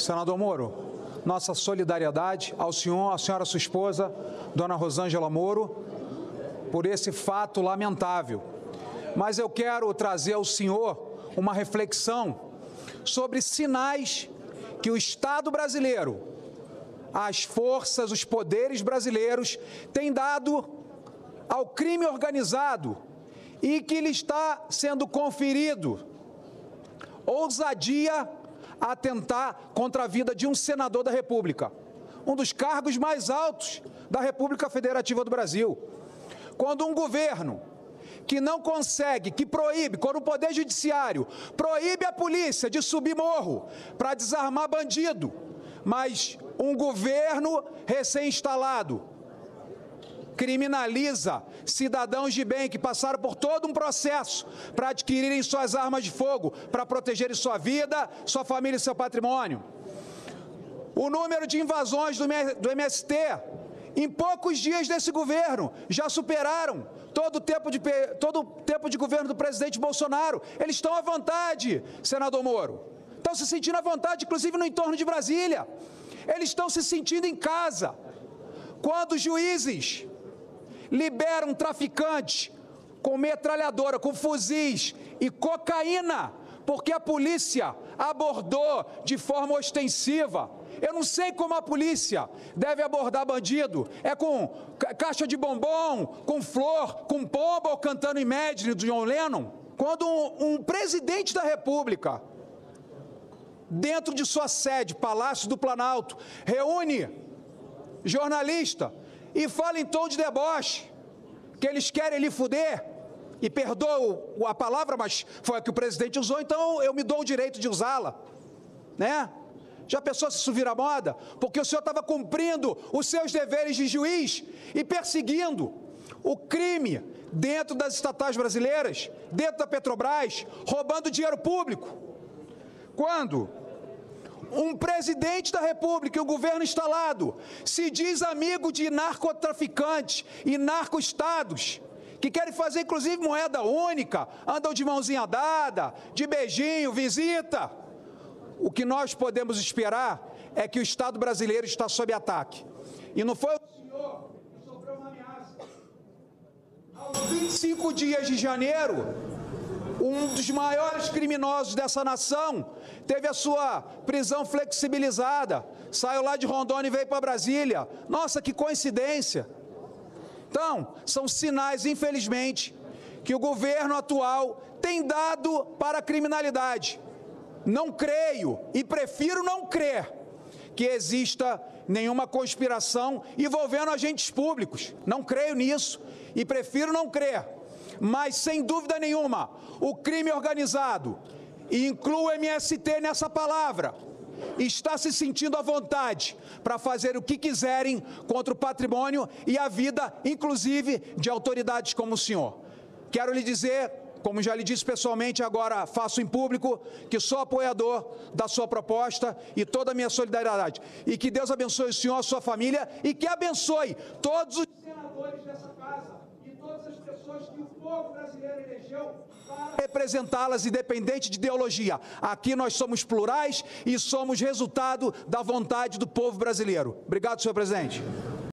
Senador Moro, nossa solidariedade ao senhor, à senhora sua esposa, dona Rosângela Moro, por esse fato lamentável. Mas eu quero trazer ao senhor uma reflexão sobre sinais que o Estado brasileiro, as forças, os poderes brasileiros têm dado ao crime organizado e que lhe está sendo conferido ousadia atentar contra a vida de um senador da República, um dos cargos mais altos da República Federativa do Brasil. Quando um governo que não consegue, que proíbe, quando o Poder Judiciário proíbe a polícia de subir morro para desarmar bandido, mas um governo recém-instalado criminaliza cidadãos de bem que passaram por todo um processo para adquirirem suas armas de fogo, para protegerem sua vida, sua família e seu patrimônio. O número de invasões do MST em poucos dias desse governo já superaram todo o tempo de, todo tempo de governo do presidente Bolsonaro. Eles estão à vontade, senador Moro. Estão se sentindo à vontade, inclusive no entorno de Brasília. Eles estão se sentindo em casa. Quando juízes liberam traficantes com metralhadora, com fuzis e cocaína, porque a polícia abordou de forma ostensiva. Eu não sei como a polícia deve abordar bandido. É com caixa de bombom, com flor, com pomba ou cantando Imagine do John Lennon. Quando um, um presidente da República, dentro de sua sede, Palácio do Planalto, reúne jornalista e fala em tom de deboche, que eles querem lhe fuder, e perdoa a palavra, mas foi a que o presidente usou, então eu me dou o direito de usá-la, né? Já pensou se isso vira moda? Porque o senhor estava cumprindo os seus deveres de juiz e perseguindo o crime dentro das estatais brasileiras, dentro da Petrobras, roubando dinheiro público. Quando um presidente da República e o governo instalado se diz amigo de narcotraficantes e narcoestados, que querem fazer inclusive moeda única, andam de mãozinha dada, de beijinho, visita. O que nós podemos esperar é que o Estado brasileiro está sob ataque. E não foi o senhor que sofreu uma ameaça. Aos 25 dias de janeiro, um dos maiores criminosos dessa nação, teve a sua prisão flexibilizada, saiu lá de Rondônia e veio para Brasília. Nossa, que coincidência! Então, são sinais, infelizmente, que o governo atual tem dado para a criminalidade. Não creio e prefiro não crer que exista nenhuma conspiração envolvendo agentes públicos. Não creio nisso e prefiro não crer mas sem dúvida nenhuma, o crime organizado, e incluo o MST nessa palavra, está se sentindo à vontade para fazer o que quiserem contra o patrimônio e a vida, inclusive, de autoridades como o senhor. Quero lhe dizer, como já lhe disse pessoalmente, agora faço em público, que sou apoiador da sua proposta e toda a minha solidariedade. E que Deus abençoe o senhor, a sua família e que abençoe todos os senadores dessa casa todas as pessoas que o povo brasileiro elegeu para representá-las, independente de ideologia. Aqui nós somos plurais e somos resultado da vontade do povo brasileiro. Obrigado, senhor presidente.